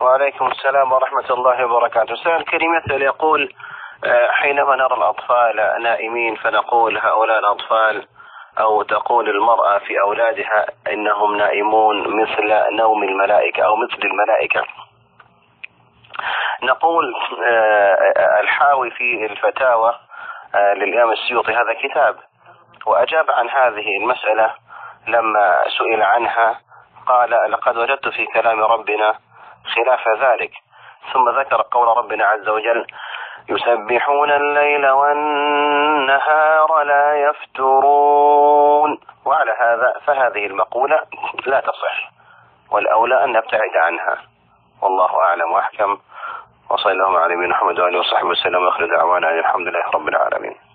وعليكم السلام ورحمة الله وبركاته. سؤال كريم يسأل يقول آه، حينما نرى الأطفال نائمين فنقول هؤلاء الأطفال؟ أو تقول المرأة في أولادها إنهم نائمون مثل نوم الملائكة أو مثل الملائكة. نقول آه، الحاوي في الفتاوى آه، للإمام السيوطي هذا كتاب وأجاب عن هذه المسألة لما سئل عنها قال لقد وجدت في كلام ربنا خلاف ذلك. ثم ذكر قول ربنا عز وجل يسبحون الليل والنهار لا يفترون. وعلى هذا فهذه المقولة لا تصح والأولى أن نبتعد عنها. والله أعلم وأحكم. وصلى الله على نبينا محمد وآله وصحبه وسلم. وآخر دعوانا الحمد لله رب العالمين.